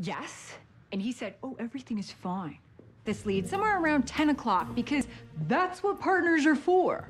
Yes. And he said, oh, everything is fine. This leads somewhere around 10 o'clock because that's what partners are for.